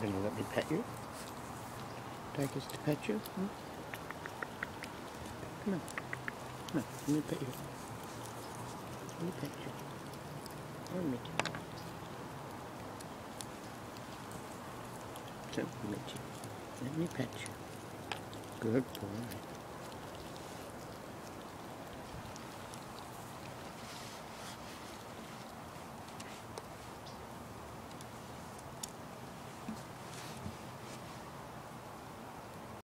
pet you? Take us to pet you? Hmm? Come on. Come on, let me pet you. Let me pet you. Let me pet you. So, let me pet you. Good boy.